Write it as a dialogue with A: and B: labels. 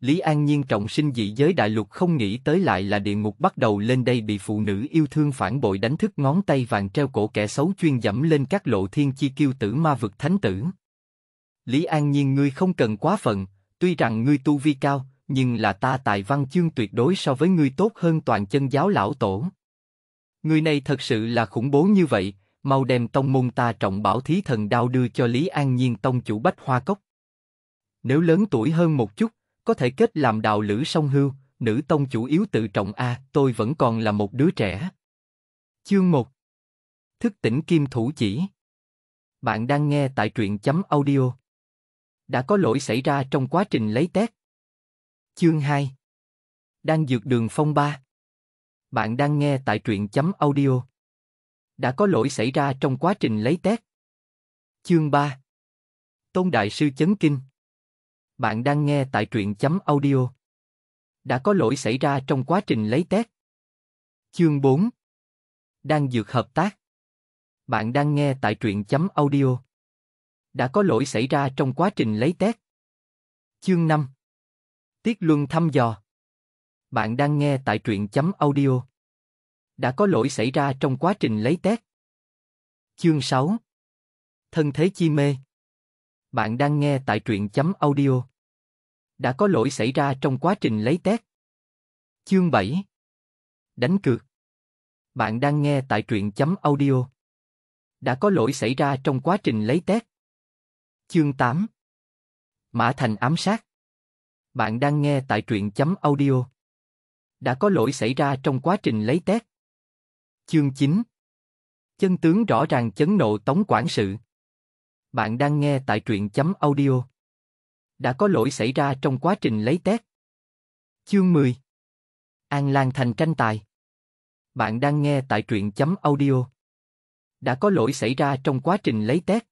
A: Lý An Nhiên trọng sinh dị giới đại lục không nghĩ tới lại là địa ngục bắt đầu lên đây bị phụ nữ yêu thương phản bội đánh thức ngón tay vàng treo cổ kẻ xấu chuyên dẫm lên các lộ thiên chi kiêu tử ma vực thánh tử. Lý An Nhiên ngươi không cần quá phận, tuy rằng ngươi tu vi cao, nhưng là ta tài văn chương tuyệt đối so với ngươi tốt hơn toàn chân giáo lão tổ. Người này thật sự là khủng bố như vậy, mau đem tông môn ta trọng bảo thí thần đao đưa cho Lý An Nhiên tông chủ Bách Hoa Cốc. Nếu lớn tuổi hơn một chút, có thể kết làm đạo lữ song hưu, nữ tông chủ yếu tự trọng a, tôi vẫn còn là một đứa trẻ. Chương 1 Thức tỉnh kim thủ chỉ Bạn đang nghe tại truyện chấm audio. Đã có lỗi xảy ra trong quá trình lấy test. Chương 2 Đang dược đường phong ba. Bạn đang nghe tại truyện chấm audio. Đã có lỗi xảy ra trong quá trình lấy test. Chương 3 Tôn Đại Sư Chấn Kinh bạn đang nghe tại truyện chấm audio. Đã có lỗi xảy ra trong quá trình lấy test. Chương 4 Đang dược hợp tác. Bạn đang nghe tại truyện chấm audio. Đã có lỗi xảy ra trong quá trình lấy test. Chương 5 Tiết Luân thăm dò. Bạn đang nghe tại truyện chấm audio. Đã có lỗi xảy ra trong quá trình lấy test. Chương 6 Thân thế chi mê. Bạn đang nghe tại truyện chấm audio. Đã có lỗi xảy ra trong quá trình lấy test. Chương 7 Đánh cược. Bạn đang nghe tại truyện chấm audio. Đã có lỗi xảy ra trong quá trình lấy test. Chương 8 Mã Thành ám sát. Bạn đang nghe tại truyện chấm audio. Đã có lỗi xảy ra trong quá trình lấy test. Chương 9 Chân tướng rõ ràng chấn nộ tống quản sự. Bạn đang nghe tại truyện chấm audio. Đã có lỗi xảy ra trong quá trình lấy test. Chương 10 An Lan thành tranh tài. Bạn đang nghe tại truyện chấm audio. Đã có lỗi xảy ra trong quá trình lấy test.